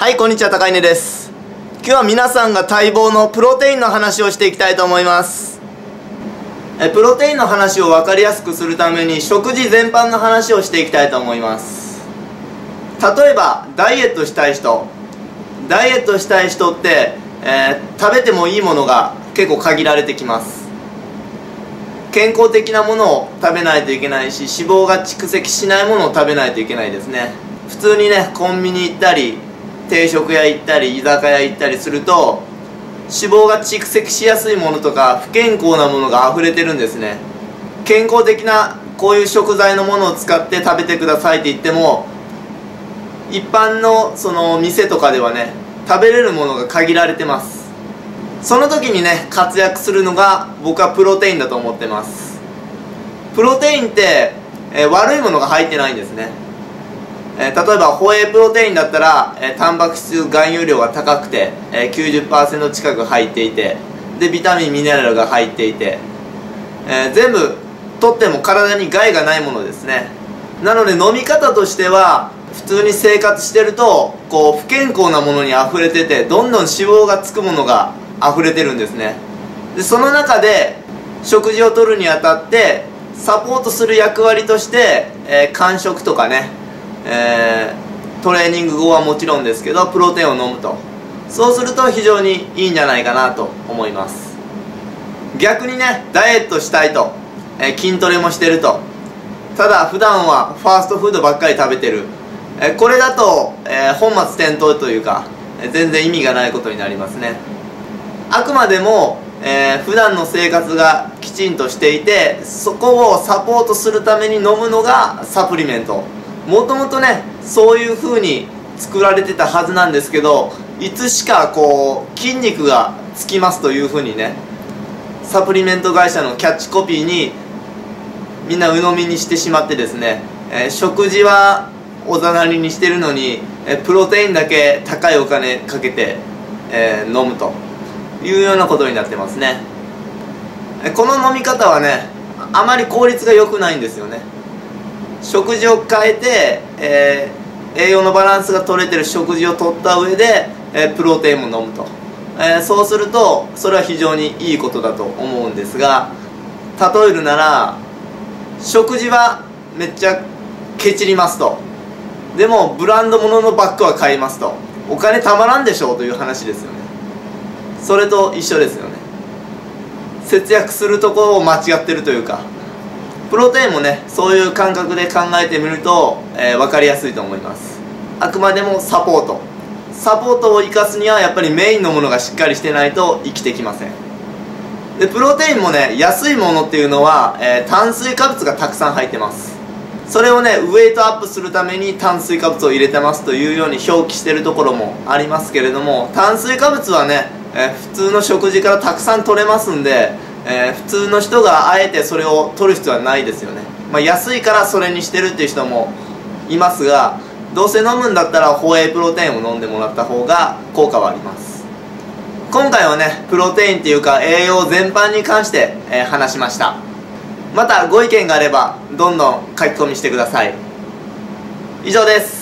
はいこんにちは高稲です。今日は皆さんが待望のプロテインの話をしていきたいと思います。えプロテインの話を分かりやすくするために食事全般の話をしていきたいと思います。例えばダイエットしたい人。ダイエットしたい人って、えー、食べてもいいものが結構限られてきます。健康的なものを食べないといけないし脂肪が蓄積しないものを食べないといけないですね。普通にねコンビニ行ったり定食屋行ったり居酒屋行ったりすると脂肪が蓄積しやすいものとか不健康なものが溢れてるんですね。健康的なこういう食材のものを使って食べてくださいって言っても一般のその店とかではね食べれるものが限られてます。その時にね活躍するのが僕はプロテインだと思ってます。プロテインって、えー、悪いものが入ってないんですね、えー、例えばホエイプロテインだったら、えー、タンパク質含有量が高くて、えー、90%近く入っていてでビタミンミネラルが入っていて、えー、全部とっても体に害がないものですね。なので飲み方としては普通に生活してるとこう不健康なものに溢れててどんどん脂肪がつくものが溢れてるんですね。でその中で食事をとるにあたってサポートする役割として、えー、間食とかね、えー、トレーニング後はもちろんですけどプロテインを飲むと。そうすると非常にいいんじゃないかなと思います。逆にねダイエットしたいと、えー、筋トレもしてると。ただ普段はファーストフードばっかり食べてる、えこれだと、え本末転倒というかえ全然意味がないことになりますね。あくまでも、えー、普段の生活がきちんとしていてそこをサポートするために飲むのがサプリメント。もともとねそういう風に作られてたはずなんですけどいつしかこう筋肉がつきますという風にねサプリメント会社のキャッチコピーにみんな鵜呑みにしてしまってですね、えー、食事はおざなりにしてるのに、えー、プロテインだけ高いお金かけて、えー、飲むというようなことになってますね。えこの飲み方はねあまり効率が良くないんですよね。食事を変えて、えー、栄養のバランスが取れてる食事をとった上で、えー、プロテインも飲むと、えー、そうするとそれは非常にいいことだと思うんですが例えるなら食事はめっちゃケチりますと。でもブランド物のバッグは買いますと。お金たまらんでしょうという話ですよね。それと一緒ですよね。節約するところを間違ってるというかプロテインもねそういう感覚で考えてみると、えー、分かりやすいと思います。あくまでもサポート。サポートを生かすにはやっぱりメインのものがしっかりしてないと生きてきません。でプロテインもね安いものっていうのは、えー、炭水化物がたくさん入ってます。それをねウエイトアップするために炭水化物を入れてますというように表記してるところもありますけれども炭水化物はねえー、普通の食事からたくさん取れますんで、えー、普通の人があえてそれを取る必要はないですよね、まあ、安いからそれにしてるっていう人もいますがどうせ飲むんだったらホエイプロテインを飲んでもらった方が効果はあります。今回はねプロテインっていうか栄養全般に関して、えー、話しました。またご意見があればどんどん書き込みしてください。以上です。